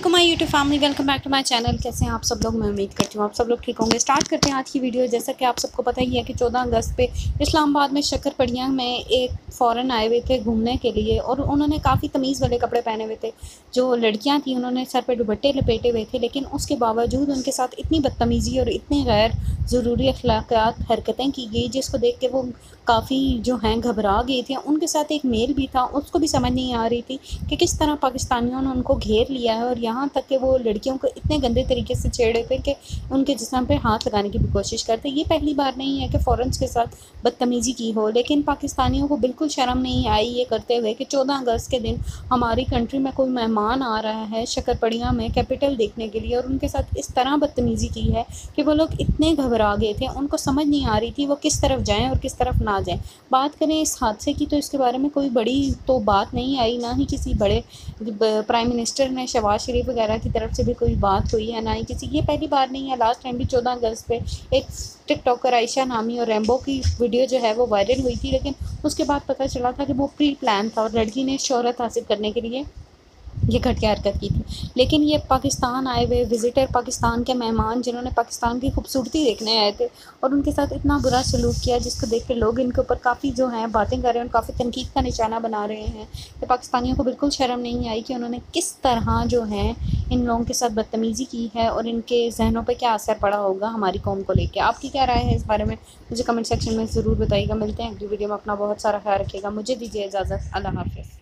Aslam my YouTube family welcome back to my channel कैसे हैं आप सब लोग? मैं उम्मीद करती हूँ आप सब लोग ठीक होंगे। स्टार्ट करते हैं आज की वीडियो जैसा कि आप सबको पता ही है कि 14 अगस्त पे इस्लामाबाद में शक्कर पड़िया में एक फ़ॉरन आए हुए थे घूमने के लिए और उन्होंने काफ़ी तमीज़ वाले कपड़े पहने हुए थे। जो लड़कियाँ थी, उन्होंने सर पर दुबट्टे लपेटे हुए थे, लेकिन उसके बावजूद उनके साथ इतनी बदतमीज़ी और इतनी गैर ज़रूरी अखलाक़ात हरकतें की गई, जिसको देख के वो काफ़ी जो हैं, घबरा गई थी। उनके साथ एक मेल भी था, उसको भी समझ नहीं आ रही थी कि किस तरह पाकिस्तानियों ने उनको घेर लिया है और यहाँ तक कि वो लड़कियों को इतने गंदे तरीके से छेड़े थे कि उनके जिसम पे हाथ लगाने की भी कोशिश करते। ये पहली बार नहीं है कि फ़ॉरन्स के साथ बदतमीज़ी की हो, लेकिन पाकिस्तानियों को बिल्कुल शर्म नहीं आई ये करते हुए कि चौदह अगस्त के दिन हमारी कंट्री में कोई मेहमान आ रहा है शकरपड़िया में कैपिटल देखने के लिए और उनके साथ इस तरह बदतमीज़ी की है कि वो लोग इतने घबरा गए थे, उनको समझ नहीं आ रही थी वो किस तरफ़ जाएँ और किस तरफ़ ना जाएँ। बात करें इस हादसे की तो इसके बारे में कोई बड़ी तो बात नहीं आई, ना ही किसी बड़े प्राइम मिनिस्टर ने शहबाज शरीफ वगैरह की तरफ़ से भी कोई बात हुई है, ना ही किसी ये पहली बार नहीं है लास्ट टाइम भी चौदह अगस्त पे एक टिकटॉकर आयशा नामी और रेम्बो की वीडियो जो है वो वायरल हुई थी, लेकिन उसके बाद पता चला था कि वो प्री प्लान था और लड़की ने शहरत हासिल करने के लिए ये घटिया हरकत की थी। लेकिन ये पाकिस्तान आए हुए विज़िटर पाकिस्तान के मेहमान जिन्होंने पाकिस्तान की खूबसूरती देखने आए थे और उनके साथ इतना बुरा सलूक किया जिसको देख के लोग इनके ऊपर काफ़ी जो हैं बातें कर रहे हैं और काफ़ी तनकीद का निशाना बना रहे हैं कि पाकिस्तानियों को बिल्कुल शर्म नहीं आई कि उन्होंने किस तरह जो है इन लोगों के साथ बदतमीज़ी की है और इनके जहनों पर क्या असर पड़ा होगा हमारी कौम को लेकर आपकी क्या राय है इस बारे में? मुझे कमेंट सेक्शन में ज़रूर बताइएगा। मिलते हैं अगली वीडियो में। अपना बहुत सारा ख्याल रखिएगा। मुझे दीजिए इजाज़त। अल्लाह हाफिज़।